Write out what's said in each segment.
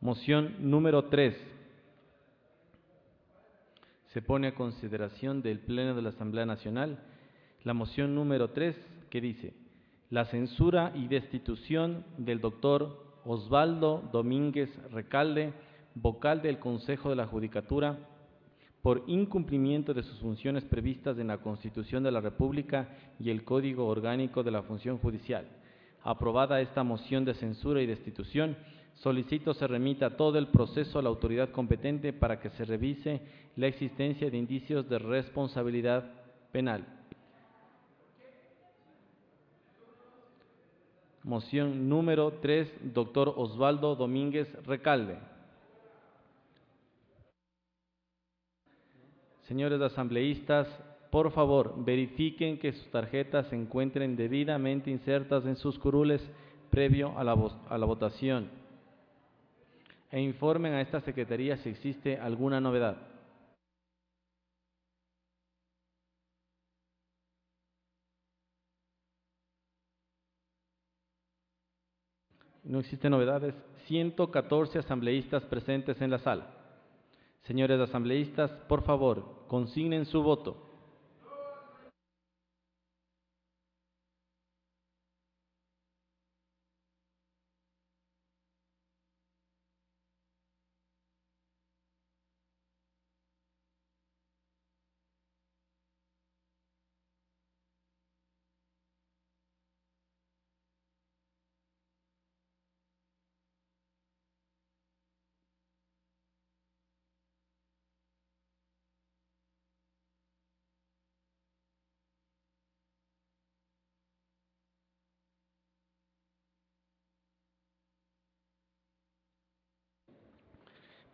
Moción número 3. Se pone a consideración del Pleno de la Asamblea Nacional la moción número 3 que dice la censura y destitución del doctor Osvaldo Domínguez Recalde, vocal del Consejo de la Judicatura, por incumplimiento de sus funciones previstas en la Constitución de la República y el Código Orgánico de la Función Judicial. Aprobada esta moción de censura y destitución, solicito se remita todo el proceso a la autoridad competente para que se revise la existencia de indicios de responsabilidad penal. Moción número 3, doctor Osvaldo Domínguez Recalde. Señores asambleístas, por favor, verifiquen que sus tarjetas se encuentren debidamente insertas en sus curules previo a la, a la votación e informen a esta Secretaría si existe alguna novedad. No existen novedades. 114 asambleístas presentes en la sala. Señores asambleístas, por favor, consignen su voto.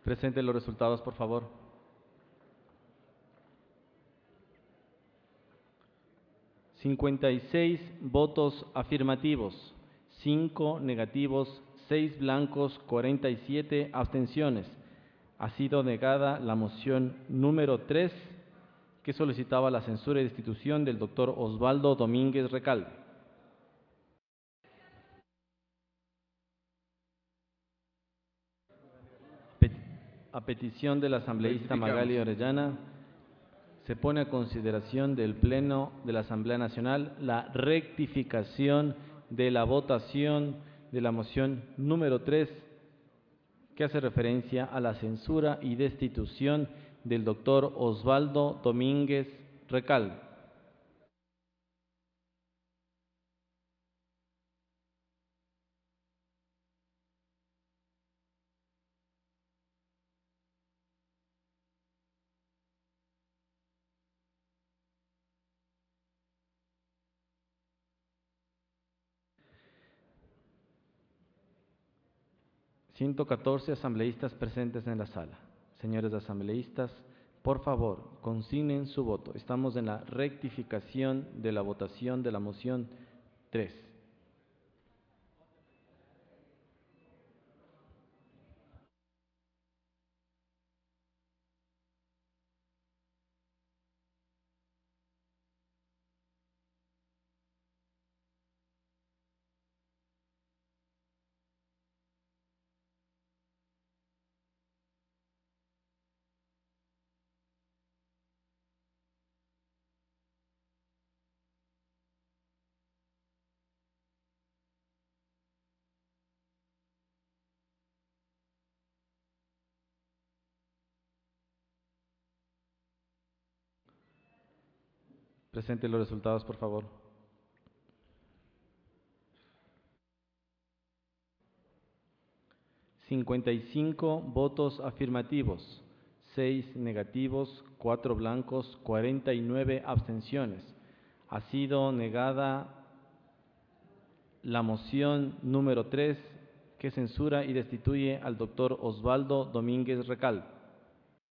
Presente los resultados, por favor. Cincuenta y seis votos afirmativos, cinco negativos, seis blancos, cuarenta y siete abstenciones. Ha sido negada la moción número tres que solicitaba la censura y destitución del doctor Osvaldo Domínguez Recalde. A petición del asambleísta Magali Orellana, se pone a consideración del Pleno de la Asamblea Nacional la rectificación de la votación de la moción número 3, que hace referencia a la censura y destitución del doctor Osvaldo Domínguez Recal. 114 asambleístas presentes en la sala. Señores asambleístas, por favor, consignen su voto. Estamos en la rectificación de la votación de la moción 3. Presente los resultados, por favor. Cincuenta y cinco votos afirmativos, seis negativos, cuatro blancos, cuarenta y nueve abstenciones. Ha sido negada la moción número tres que censura y destituye al doctor Osvaldo Domínguez Recal.